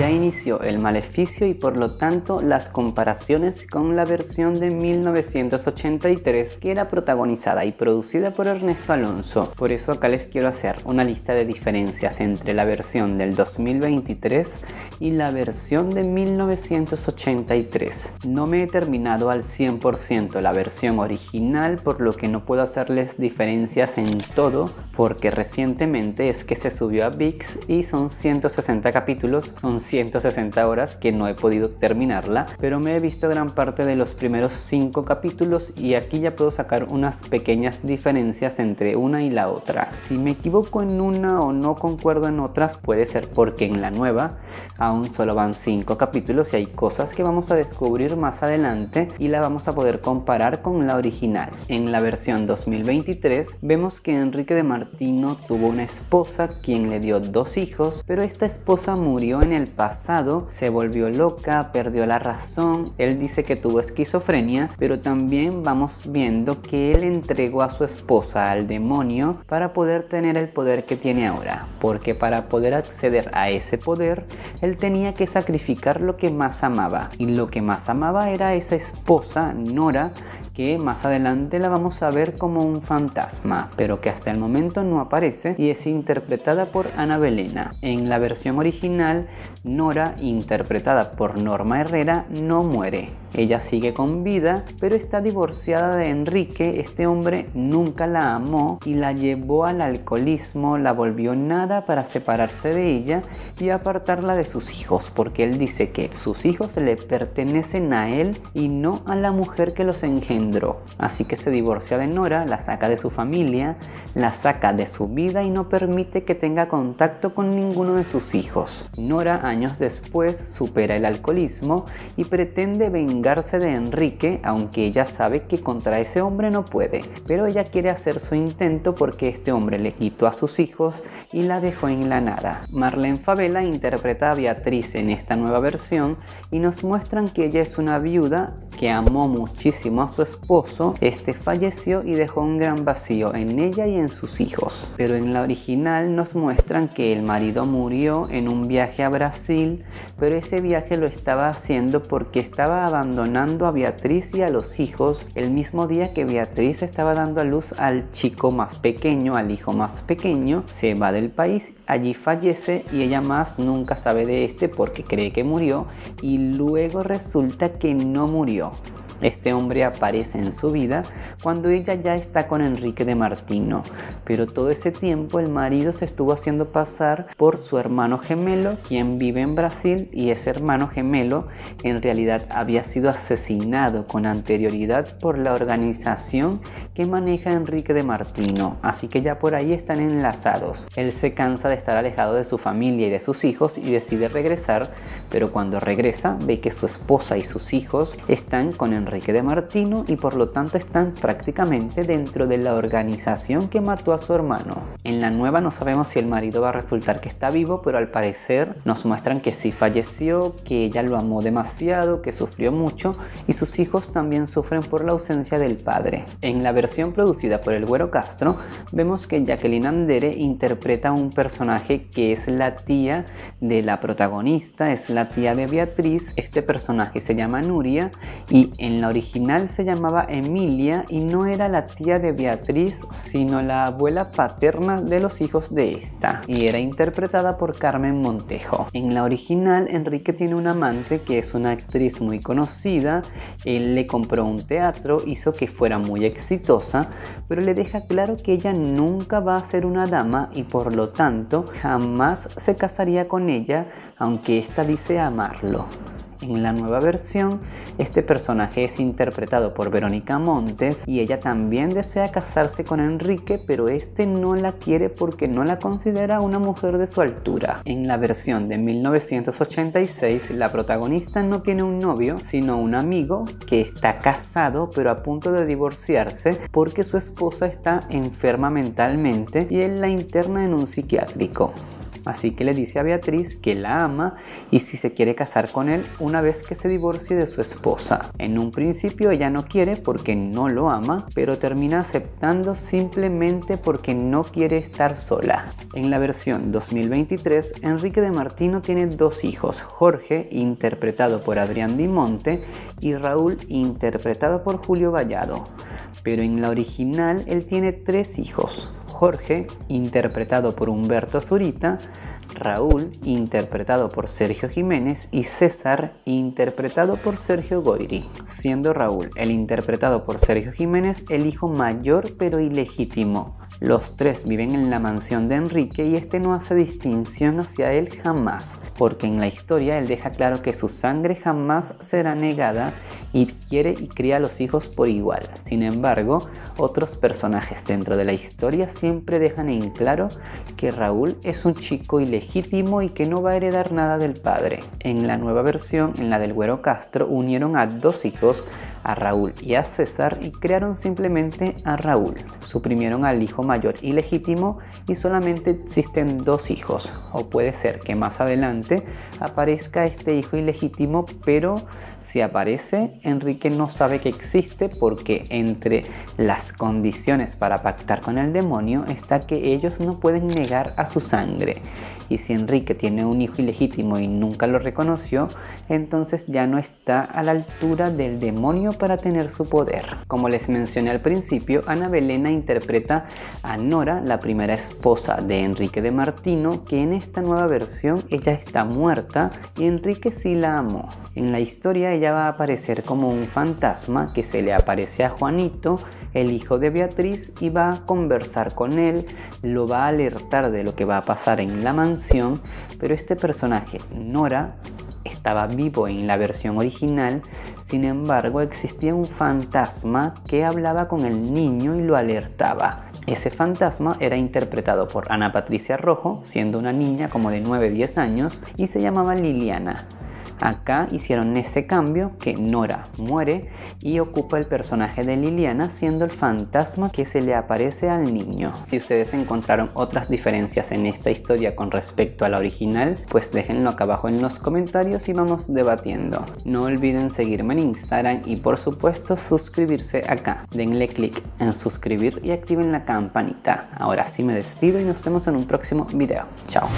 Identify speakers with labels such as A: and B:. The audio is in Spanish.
A: ya inició el maleficio y por lo tanto las comparaciones con la versión de 1983 que era protagonizada y producida por Ernesto Alonso. Por eso acá les quiero hacer una lista de diferencias entre la versión del 2023 y la versión de 1983. No me he terminado al 100% la versión original por lo que no puedo hacerles diferencias en todo porque recientemente es que se subió a VIX y son 160 capítulos, son 160 horas que no he podido terminarla, pero me he visto gran parte de los primeros 5 capítulos y aquí ya puedo sacar unas pequeñas diferencias entre una y la otra. Si me equivoco en una o no concuerdo en otras puede ser porque en la nueva aún solo van 5 capítulos y hay cosas que vamos a descubrir más adelante y la vamos a poder comparar con la original. En la versión 2023 vemos que Enrique de Martino tuvo una esposa quien le dio dos hijos, pero esta esposa murió en el pasado, se volvió loca, perdió la razón, él dice que tuvo esquizofrenia, pero también vamos viendo que él entregó a su esposa al demonio para poder tener el poder que tiene ahora, porque para poder acceder a ese poder, él tenía que sacrificar lo que más amaba, y lo que más amaba era esa esposa, Nora, que más adelante la vamos a ver como un fantasma, pero que hasta el momento no aparece y es interpretada por Ana Belena. En la versión original, Nora, interpretada por Norma Herrera, no muere. Ella sigue con vida, pero está divorciada de Enrique. Este hombre nunca la amó y la llevó al alcoholismo, la volvió nada para separarse de ella y apartarla de sus hijos, porque él dice que sus hijos le pertenecen a él y no a la mujer que los Así que se divorcia de Nora, la saca de su familia, la saca de su vida y no permite que tenga contacto con ninguno de sus hijos. Nora años después supera el alcoholismo y pretende vengarse de Enrique, aunque ella sabe que contra ese hombre no puede. Pero ella quiere hacer su intento porque este hombre le quitó a sus hijos y la dejó en la nada. Marlene Favela interpreta a Beatriz en esta nueva versión y nos muestran que ella es una viuda que amó muchísimo a su este falleció y dejó un gran vacío en ella y en sus hijos. Pero en la original nos muestran que el marido murió en un viaje a Brasil, pero ese viaje lo estaba haciendo porque estaba abandonando a Beatriz y a los hijos el mismo día que Beatriz estaba dando a luz al chico más pequeño, al hijo más pequeño, se va del país, allí fallece y ella más nunca sabe de este porque cree que murió y luego resulta que no murió este hombre aparece en su vida cuando ella ya está con Enrique de Martino, pero todo ese tiempo el marido se estuvo haciendo pasar por su hermano gemelo, quien vive en Brasil, y ese hermano gemelo en realidad había sido asesinado con anterioridad por la organización que maneja Enrique de Martino, así que ya por ahí están enlazados. Él se cansa de estar alejado de su familia y de sus hijos y decide regresar, pero cuando regresa ve que su esposa y sus hijos están con Enrique Enrique de Martino y por lo tanto están prácticamente dentro de la organización que mató a su hermano. En la nueva no sabemos si el marido va a resultar que está vivo, pero al parecer nos muestran que sí falleció, que ella lo amó demasiado, que sufrió mucho y sus hijos también sufren por la ausencia del padre. En la versión producida por el Güero Castro vemos que Jacqueline Andere interpreta un personaje que es la tía de la protagonista, es la tía de Beatriz. Este personaje se llama Nuria y en la original se llamaba Emilia y no era la tía de Beatriz, sino la abuela paterna de los hijos de esta, y era interpretada por Carmen Montejo. En la original, Enrique tiene un amante que es una actriz muy conocida, él le compró un teatro, hizo que fuera muy exitosa, pero le deja claro que ella nunca va a ser una dama y por lo tanto jamás se casaría con ella, aunque ésta dice amarlo. En la nueva versión, este personaje es interpretado por Verónica Montes y ella también desea casarse con Enrique, pero este no la quiere porque no la considera una mujer de su altura. En la versión de 1986, la protagonista no tiene un novio, sino un amigo que está casado pero a punto de divorciarse porque su esposa está enferma mentalmente y él la interna en un psiquiátrico. Así que le dice a Beatriz que la ama y si se quiere casar con él una vez que se divorcie de su esposa. En un principio ella no quiere porque no lo ama, pero termina aceptando simplemente porque no quiere estar sola. En la versión 2023, Enrique de Martino tiene dos hijos, Jorge, interpretado por Adrián Dimonte, y Raúl, interpretado por Julio Vallado. Pero en la original él tiene tres hijos, Jorge, interpretado por Humberto Zurita, Raúl, interpretado por Sergio Jiménez, y César, interpretado por Sergio Goiri, siendo Raúl, el interpretado por Sergio Jiménez, el hijo mayor pero ilegítimo. Los tres viven en la mansión de Enrique y este no hace distinción hacia él jamás, porque en la historia él deja claro que su sangre jamás será negada y quiere y cría a los hijos por igual. Sin embargo, otros personajes dentro de la historia siempre dejan en claro que Raúl es un chico ilegítimo y que no va a heredar nada del padre. En la nueva versión, en la del Güero Castro, unieron a dos hijos a Raúl y a César y crearon simplemente a Raúl. Suprimieron al hijo mayor ilegítimo y solamente existen dos hijos. O puede ser que más adelante aparezca este hijo ilegítimo, pero si aparece, Enrique no sabe que existe porque entre las condiciones para pactar con el demonio está que ellos no pueden negar a su sangre. Y si Enrique tiene un hijo ilegítimo y nunca lo reconoció, entonces ya no está a la altura del demonio para tener su poder. Como les mencioné al principio, Ana Belena interpreta a Nora, la primera esposa de Enrique de Martino, que en esta nueva versión ella está muerta y Enrique sí la amó. En la historia ella va a aparecer como un fantasma que se le aparece a Juanito, el hijo de Beatriz, y va a conversar con él, lo va a alertar de lo que va a pasar en la mansión, pero este personaje, Nora, estaba vivo en la versión original, sin embargo existía un fantasma que hablaba con el niño y lo alertaba. Ese fantasma era interpretado por Ana Patricia Rojo, siendo una niña como de 9-10 años, y se llamaba Liliana. Acá hicieron ese cambio que Nora muere y ocupa el personaje de Liliana siendo el fantasma que se le aparece al niño. Si ustedes encontraron otras diferencias en esta historia con respecto a la original, pues déjenlo acá abajo en los comentarios y vamos debatiendo. No olviden seguirme en Instagram y por supuesto suscribirse acá. Denle click en suscribir y activen la campanita. Ahora sí me despido y nos vemos en un próximo video. Chao.